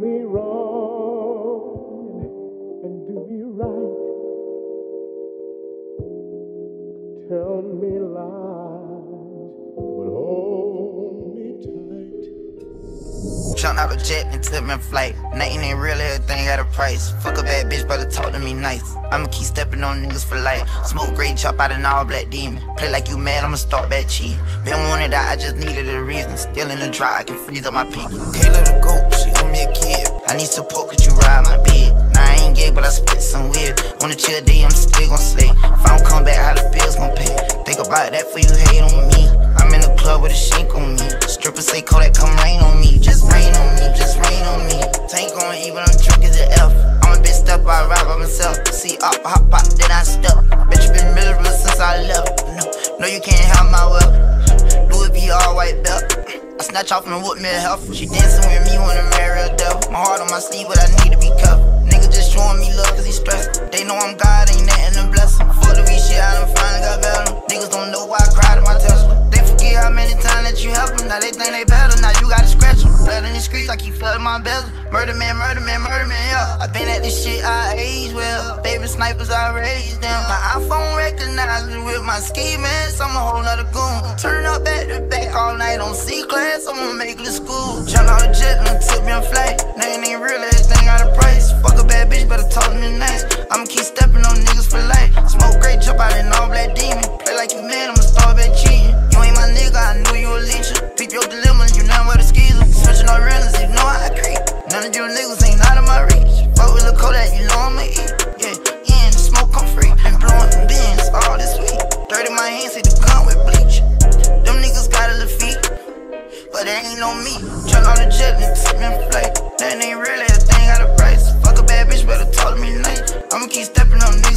me wrong and do me right. Tell me lies, but hold Jumped out a jet and took my flight. Nothing ain't real, everything got a price. Fuck a bad bitch, better talk to me nice. I'ma keep stepping on niggas for life. Smoke great, chop out an all black demon. Play like you mad, I'ma start back cheating. Been wanted that, I just needed a reason. Still in the dry, I can freeze up my pinky. Kayla the goat, she owe me a kid. I need support, could you ride my bed? Nah, I ain't gay, but I spit some weird. On a chill day, I'm still gon' slay. If I don't come back, how the bills gon' pay? Think about that for you up, hop, pop, then I step. Bitch been miserable since I left. No, no, you can't have my wealth. Louis V all white belt. I snatch off and whip me a health. She dancing with me when I marry a devil. My heart on my sleeve, but I need to be careful. Nigga just showing me love cause he stressed. They know I'm God, ain't nothing to bless. Fuck the shit, I done finally got better. Niggas don't know why I cried in my Tesla. They forget how many times that you help them. Now they think they better, now you gotta scratch them. Blood in the streets, I keep flooding my bezel. Murder man, murder man, murder man, yeah. I been at this shit, I age snipers, I raise them. My iPhone recognizes with my ski mask. I'm a whole nother goon. Turn up back to back all night on C class. I'ma make to school. Jump out the jet and took me a flight. Nothing ain't real, everything got a price. Fuck a bad bitch, better talk to me nice. I'ma keep stepping on niggas for life. Smoke great, jump out in all black demon. Play like you mad, I'ma start back cheating. You ain't my nigga, I knew you a leecher. Peep your dilemma, you know where the skeezer. Switching on rentals, you know I creep. None of you niggas ain't out of my reach. Fuck with the Kodak, you know I'ma eat. waiting on me. Trying on the jet and tip in flight. That ain't really a thing, got a price. Fuck a bad bitch, better talk to me nice. I'ma keep stepping on this.